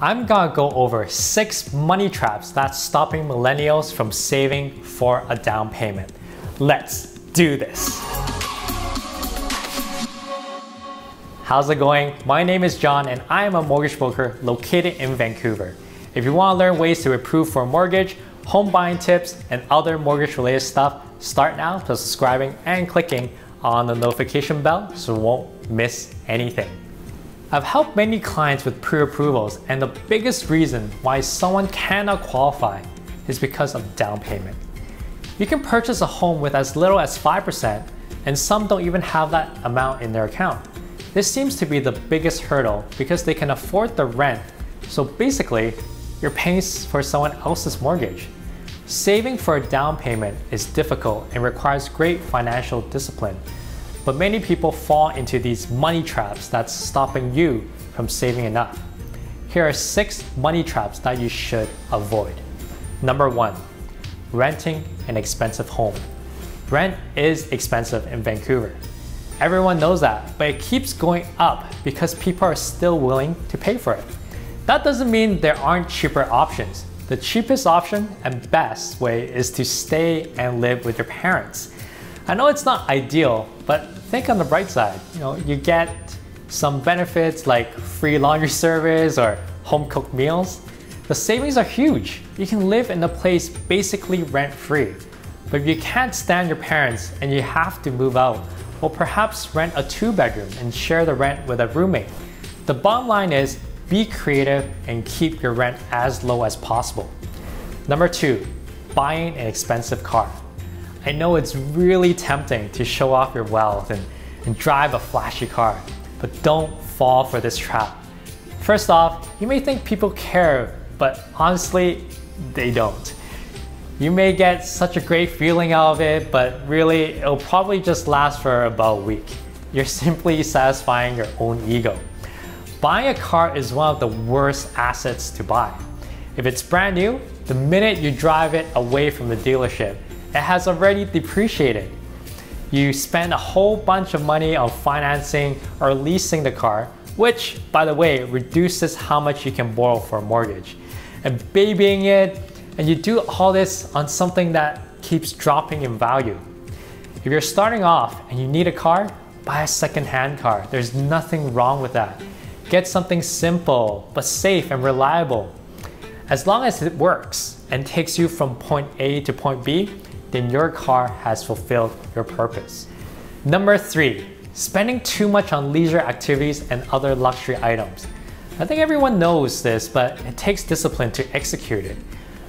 I'm gonna go over six money traps that's stopping millennials from saving for a down payment. Let's do this. How's it going? My name is John and I am a mortgage broker located in Vancouver. If you want to learn ways to improve for a mortgage, home buying tips, and other mortgage related stuff, start now by subscribing and clicking on the notification bell so you won't miss anything. I've helped many clients with pre-approvals and the biggest reason why someone cannot qualify is because of down payment. You can purchase a home with as little as 5% and some don't even have that amount in their account. This seems to be the biggest hurdle because they can afford the rent. So basically, you're paying for someone else's mortgage. Saving for a down payment is difficult and requires great financial discipline. But many people fall into these money traps that's stopping you from saving enough. Here are six money traps that you should avoid. Number one, renting an expensive home. Rent is expensive in Vancouver. Everyone knows that, but it keeps going up because people are still willing to pay for it. That doesn't mean there aren't cheaper options. The cheapest option and best way is to stay and live with your parents. I know it's not ideal, but think on the bright side. You know, you get some benefits like free laundry service or home cooked meals. The savings are huge. You can live in a place basically rent free. But if you can't stand your parents and you have to move out, or perhaps rent a two bedroom and share the rent with a roommate. The bottom line is be creative and keep your rent as low as possible. Number two, buying an expensive car. I know it's really tempting to show off your wealth and, and drive a flashy car, but don't fall for this trap. First off, you may think people care, but honestly, they don't. You may get such a great feeling out of it, but really it'll probably just last for about a week. You're simply satisfying your own ego. Buying a car is one of the worst assets to buy. If it's brand new, the minute you drive it away from the dealership, it has already depreciated. You spend a whole bunch of money on financing or leasing the car, which, by the way, reduces how much you can borrow for a mortgage. And babying it, and you do all this on something that keeps dropping in value. If you're starting off and you need a car, buy a second-hand car. There's nothing wrong with that. Get something simple but safe and reliable. As long as it works and takes you from point A to point B, then your car has fulfilled your purpose. Number three, spending too much on leisure activities and other luxury items. I think everyone knows this, but it takes discipline to execute it.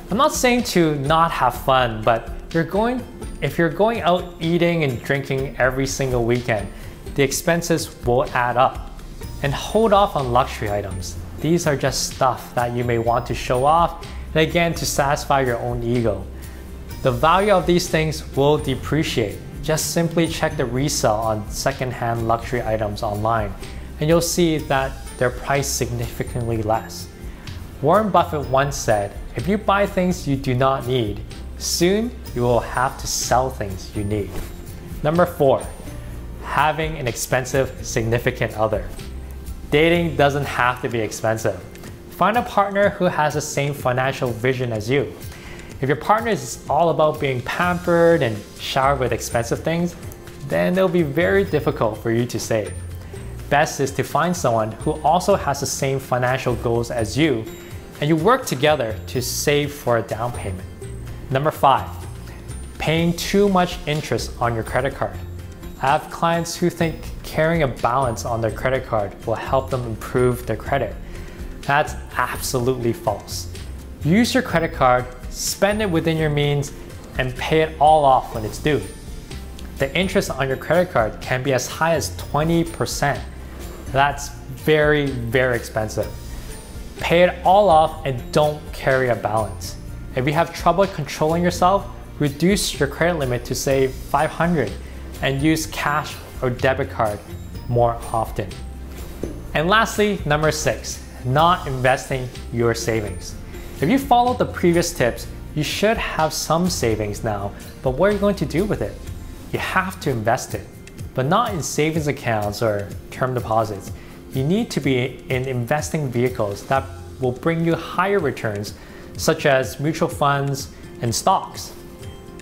I'm not saying to not have fun, but you're going if you're going out eating and drinking every single weekend, the expenses will add up. And hold off on luxury items. These are just stuff that you may want to show off and again to satisfy your own ego. The value of these things will depreciate. Just simply check the resale on secondhand luxury items online and you'll see that they're priced significantly less. Warren Buffett once said, if you buy things you do not need, soon you will have to sell things you need. Number four, having an expensive significant other. Dating doesn't have to be expensive. Find a partner who has the same financial vision as you. If your partner is all about being pampered and showered with expensive things, then it'll be very difficult for you to save. Best is to find someone who also has the same financial goals as you and you work together to save for a down payment. Number five, paying too much interest on your credit card. I have clients who think carrying a balance on their credit card will help them improve their credit. That's absolutely false. Use your credit card, spend it within your means, and pay it all off when it's due. The interest on your credit card can be as high as 20%. That's very, very expensive. Pay it all off and don't carry a balance. If you have trouble controlling yourself, reduce your credit limit to say 500 and use cash or debit card more often. And lastly, number six, not investing your savings. If you follow the previous tips, you should have some savings now, but what are you going to do with it? You have to invest it, but not in savings accounts or term deposits you need to be in investing vehicles that will bring you higher returns, such as mutual funds and stocks.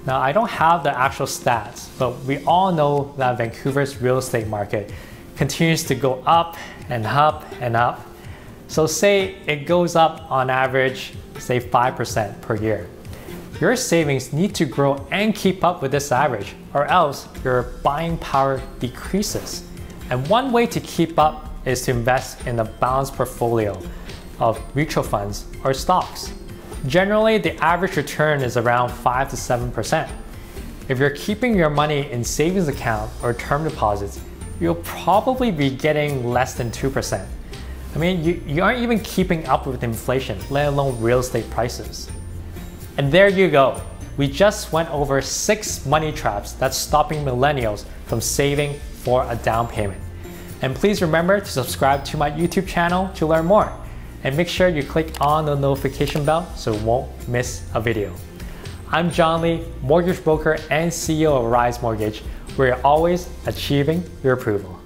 Now, I don't have the actual stats, but we all know that Vancouver's real estate market continues to go up and up and up. So, say it goes up on average, say 5% per year. Your savings need to grow and keep up with this average, or else your buying power decreases. And one way to keep up is to invest in a balanced portfolio of mutual funds or stocks. Generally, the average return is around 5 to 7%. If you're keeping your money in savings account or term deposits, you'll probably be getting less than 2%. I mean, you, you aren't even keeping up with inflation, let alone real estate prices. And there you go. We just went over six money traps that's stopping millennials from saving for a down payment. And please remember to subscribe to my YouTube channel to learn more. And make sure you click on the notification bell so you won't miss a video. I'm John Lee, mortgage broker and CEO of Arise Mortgage. Where we're always achieving your approval.